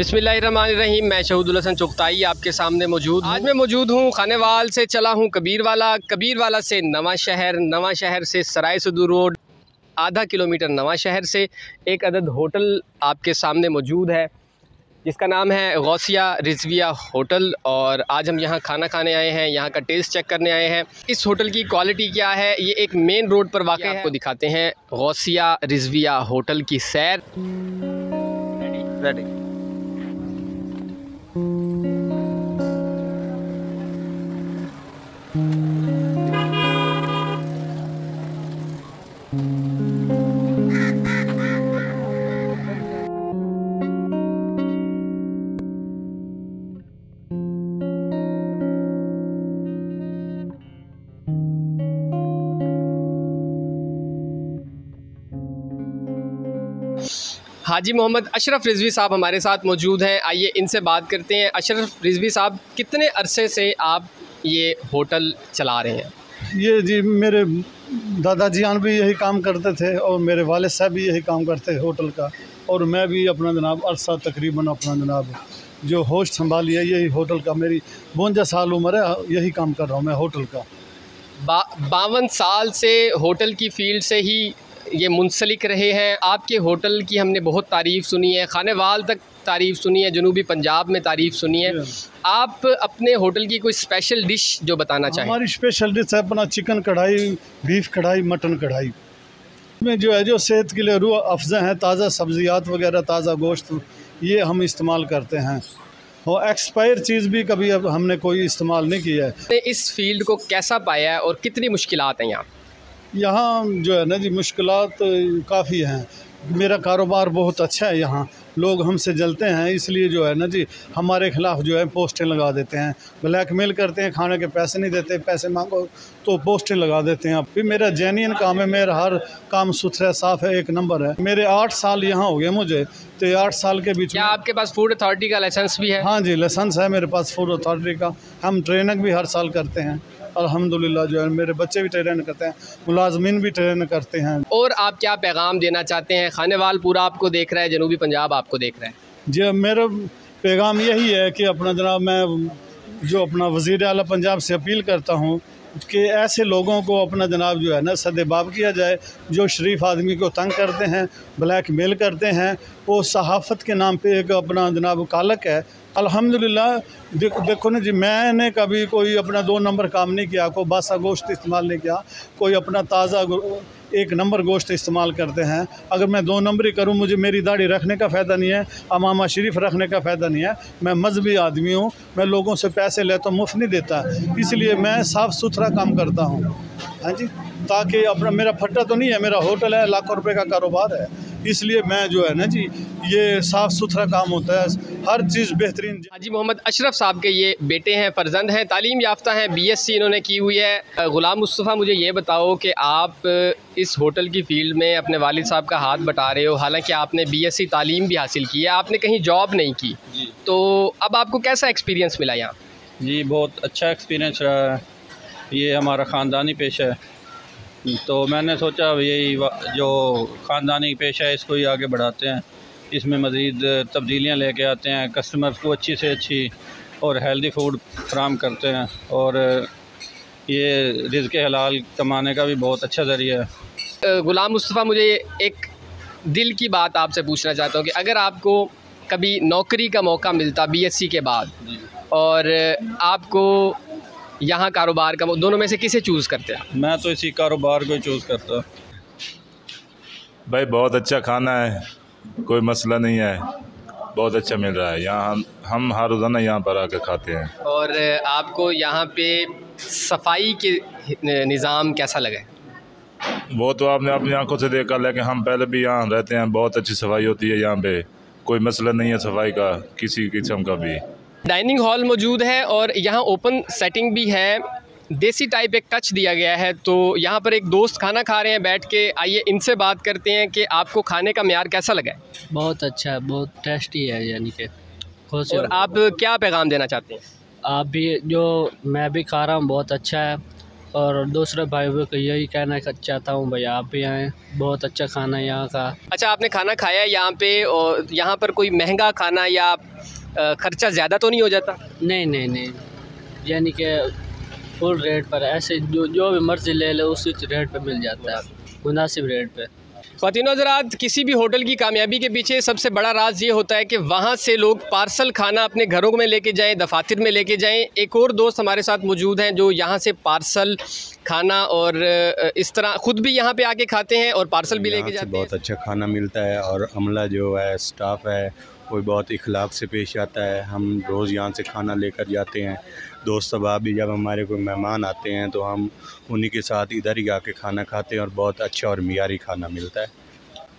बिस्मिल्लाहिर्रहमानिर्रहीम मैं शहूदुल हसन चुगताई आपके सामने मौजूद आज मैं मौजूद हूँ खानेवाल से चला हूँ कबीरवाला कबीरवाला से नवा शहर नवा शहर से सराय सदू रोड आधा किलोमीटर नवा शहर से एक अदद होटल आपके सामने मौजूद है जिसका नाम है गौसिया रिजविया होटल। और आज हम यहाँ खाना खाने आए हैं यहाँ का टेस्ट चेक करने आए हैं। इस होटल की क्वालिटी क्या है ये एक मेन रोड पर वाक़ आपको दिखाते हैं गौसिया रिजविया होटल की सैर। रेडी हाजी मोहम्मद अशरफ रिजवी साहब हमारे साथ मौजूद हैं। आइए इनसे बात करते हैं। अशरफ रिजवी साहब, कितने अरसे से आप ये होटल चला रहे हैं? ये जी मेरे दादाजी जान भी यही काम करते थे और मेरे वालिद साहब भी यही काम करते थे होटल का। और मैं भी अपना जनाब अरसा तकरीबन अपना जनाब जो होस्ट संभाली है यही होटल का मेरी बवंजा साल उम्र है यही काम कर रहा हूँ मैं होटल का। बा बावन साल से होटल की फ़ील्ड से ही ये मुंसलिक रहे हैं। आपके होटल की हमने बहुत तारीफ़ सुनी है। खानेवाल तक तारीफ़ सुनी है। जनूबी पंजाब में तारीफ़ सुनी है। आप अपने होटल की कोई स्पेशल डिश जो बताना चाहें? हमारी स्पेशल डिश है अपना चिकन कढ़ाई बीफ कढ़ाई मटन कढ़ाई। में जो है जो सेहत के लिए रूह अफजा हैं ताज़ा सब्ज़ियात वगैरह ताज़ा गोश्त ये हम इस्तेमाल करते हैं। और एक्सपायर चीज़ भी कभी अब हमने कोई इस्तेमाल नहीं किया है। इस फ़ील्ड को कैसा पाया है और कितनी मुश्किल हैं यहाँ? यहाँ जो है ना जी, मुश्किलात काफ़ी हैं। मेरा कारोबार बहुत अच्छा है यहाँ। लोग हमसे जलते हैं, इसलिए जो है ना जी, हमारे खिलाफ़ जो है पोस्टें लगा देते हैं। ब्लैकमेल करते हैं, खाने के पैसे नहीं देते, पैसे मांगो तो पोस्टें लगा देते हैं। फिर मेरा जेन्यन काम है, मेरा हर काम सुथरा, साफ़ है, एक नंबर है। मेरे आठ साल यहाँ हो गए मुझे। तो ये आठ साल के बीच क्या आपके पास फ़ूड अथॉरिटी का लाइसेंस भी है? हाँ जी लाइसेंस है मेरे पास फ़ूड अथॉरिटी का। हम ट्रेनिंग भी हर साल करते हैं। अल्हम्दुलिल्लाह जो है मेरे बच्चे भी ट्रेन करते हैं मुलाजमीन भी ट्रेन करते हैं। और आप क्या पैगाम देना चाहते हैं? खानेवाल पूरा आपको देख रहा है जनूबी पंजाब आपको देख रहा है। जी मेरा पैगाम यही है कि अपना जनाब मैं जो अपना वज़ी अला पंजाब से अपील करता हूँ कि ऐसे लोगों को अपना जनाब जो है ना सदेबाब किया जाए, जो शरीफ आदमी को तंग करते हैं ब्लैक मेल करते हैं, वो सहाफ़त के नाम पे एक अपना जनाब कालक है अल्हम्दुलिल्लाह, देखो देखो ना जी, मैंने कभी कोई अपना दो नंबर काम नहीं किया, कोई बासा गोश्त इस्तेमाल नहीं किया, कोई अपना ताज़ा एक नंबर गोश्त इस्तेमाल करते हैं। अगर मैं दो नंबर ही करूँ, मुझे मेरी दाढ़ी रखने का फ़ायदा नहीं है, अमामा शरीफ रखने का फ़ायदा नहीं है। मैं मजहबी आदमी हूँ, मैं लोगों से पैसे लेता हूँ मुफ़्त नहीं देता, इसलिए मैं साफ़ सुथरा काम करता हूँ। हाँ जी, ताकि अपना, मेरा फट्टा तो नहीं है, मेरा होटल है, लाखों रुपये का कारोबार है। इसलिए मैं जो है ना जी ये साफ़ सुथरा काम होता है हर चीज़ बेहतरीन हाजी मोहम्मद अशरफ साहब के ये बेटे हैं फर्जंद हैं तालीम याफ्ता हैं बीएससी इन्होंने की हुई है। गुलाम मुस्तफ़ा मुझे ये बताओ कि आप इस होटल की फ़ील्ड में अपने वालिद साहब का हाथ बटा रहे हो हालाँकि आपने बीएससी तालीम भी हासिल की है आपने कहीं जॉब नहीं की। तो अब आपको कैसा एक्सपीरियंस मिला यहाँ? जी बहुत अच्छा एक्सपीरियंस रहा। है ये हमारा ख़ानदानी पेशा है। तो मैंने सोचा यही जो ख़ानदानी पेशा है इसको ही आगे बढ़ाते हैं। इसमें मज़ीद तब्दीलियाँ लेके आते हैं। कस्टमर्स को अच्छी से अच्छी और हेल्दी फ़ूड फ्राहम करते हैं। और ये रिज़्क़ हलाल कमाने का भी बहुत अच्छा ज़रिया है। गुलाम मुस्तफ़ा मुझे एक दिल की बात आपसे पूछना चाहता हूँ कि अगर आपको कभी नौकरी का मौका मिलता बीएससी के बाद और आपको यहाँ कारोबार का वो दोनों में से किसे चूज़ करते हैं मैं तो इसी कारोबार को चूज़ करता भाई बहुत अच्छा खाना है कोई मसला नहीं है। बहुत अच्छा मिल रहा है। यहाँ हम हम हर रोज़ाना यहाँ पर आकर खाते हैं। और आपको यहाँ पे सफ़ाई के निज़ाम कैसा लगे? वो तो आपने अपनी आँखों से देखा लेकिन हम पहले भी यहाँ रहते हैं। बहुत अच्छी सफ़ाई होती है यहाँ पे। कोई मसला नहीं है सफ़ाई का किसी किस्म का भी। डाइनिंग हॉल मौजूद है और यहाँ ओपन सेटिंग भी है। देसी टाइप एक टच दिया गया है तो यहाँ पर एक दोस्त खाना खा रहे हैं बैठ के। आइए इनसे बात करते हैं कि आपको खाने का मैार कैसा लगा? है बहुत अच्छा है बहुत टेस्टी है यानी कि। खुश और आप क्या पैगाम देना चाहते हैं? आप भी जो मैं भी खा रहा हूँ बहुत अच्छा है। और दूसरे भाइयों को यही कहना चाहता हूँ भाई आप भी आएँ बहुत अच्छा खाना है यहाँ का। अच्छा आपने खाना खाया है यहाँ पे और यहाँ पर कोई महँगा खाना या खर्चा ज़्यादा तो नहीं हो जाता? नहीं नहीं नहीं। यानी कि फुल रेट पर ऐसे जो जो भी मर्ज़ी ले ले उसी रेट पर मिल जाता है। मुनासिब रेट पर ख़वातिन हजरात किसी भी होटल की कामयाबी के पीछे सबसे बड़ा राज ये होता है कि वहाँ से लोग पार्सल खाना अपने घरों में लेके जाएँ दफातर में लेके जाएँ। एक और दोस्त हमारे साथ मौजूद हैं जो यहाँ से पार्सल खाना और इस तरह ख़ुद भी यहाँ पे आके खाते हैं और पार्सल भी लेके जाते हैं। बहुत अच्छा खाना मिलता है और अमला जो है स्टाफ है वो बहुत इखलाक से पेश आता है। हम रोज़ यहाँ से खाना लेकर जाते हैं। दोस्त अहबाब भी जब हमारे कोई मेहमान आते हैं तो हम उन्हीं के साथ इधर ही आके खाना खाते हैं और बहुत अच्छा और मीरी खाना मिलता है।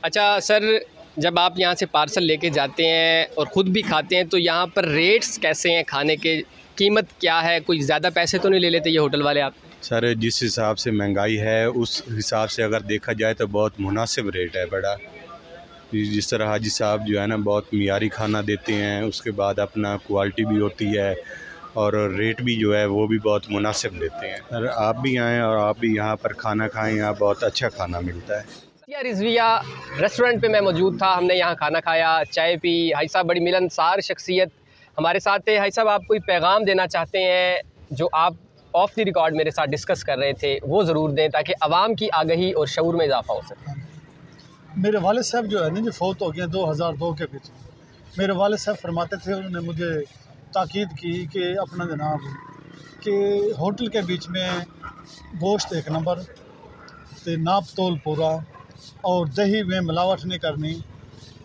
अच्छा सर जब आप यहाँ से पार्सल लेके जाते हैं और ख़ुद भी खाते हैं तो यहाँ पर रेट्स कैसे हैं खाने के? कीमत क्या है? कोई ज़्यादा पैसे तो नहीं ले लेते ये होटल वाले आप? सर जिस हिसाब से महँगाई है उस हिसाब से अगर देखा जाए तो बहुत मुनासिब रेट है बड़ा। जिस तरह हाजी साहब जो है ना बहुत मीरी खाना देते हैं, उसके बाद अपना क्वालिटी भी होती है और रेट भी जो है वो भी बहुत मुनासिब देते हैं। सर आप भी आएँ और आप भी यहाँ पर खाना खाएँ, यहाँ बहुत अच्छा खाना मिलता है। रिजविया रेस्टोरेंट पे मैं मौजूद था, हमने यहाँ खाना खाया, चाय पी हाई साहब बड़ी मिलनसार शख्सियत हमारे साथ थे। हाई साहब, आप कोई पैगाम देना चाहते हैं जो आप ऑफ़ द रिकॉर्ड मेरे साथ डिस्कस कर रहे थे, वो ज़रूर दें ताकि आवाम की आगही और शूर में इजाफा हो सके। मेरे वाले साहब जो है ना जो फौत हो गए दो हज़ार दो के बीच। में मेरे वाले साहब फरमाते थे उन्होंने मुझे ताकीद की कि अपना जनाब कि होटल के बीच में गोश्त एक नंबर ते नाप तोल पूरा और दही में मिलावट नहीं करनी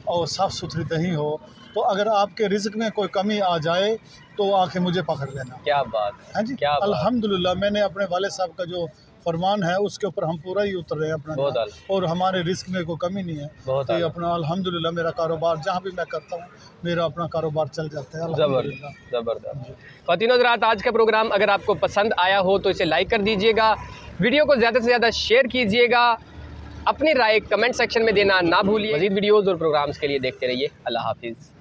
और साफ़ सुथरी दही हो। तो अगर आपके रिज्क में कोई कमी आ जाए तो आके मुझे पकड़ लेना। क्या बात है हाँ जी क्या अल्हम्दुलिल्लाह मैंने अपने वाले साहब का जो फरमान है उसके ऊपर हम पूरा ही उतर रहे हैं अपना। और हमारे रिस्क में कोई कमी नहीं है। तो ये अपना अल्हम्दुलिल्लाह मेरा कारोबार जहाँ भी मैं करता हूँ मेरा अपना कारोबार चल जाता है। ज़बरदस्त ज़बरदस्त। हज़रात आज का प्रोग्राम अगर आपको पसंद आया हो तो इसे लाइक कर दीजिएगा। वीडियो को ज़्यादा से ज़्यादा शेयर कीजिएगा। अपनी राय कमेंट सेक्शन में देना ना भूलिए। मजीद वीडियोज़ और प्रोग्राम्स के लिए देखते रहिए। अल्लाह हाफिज़।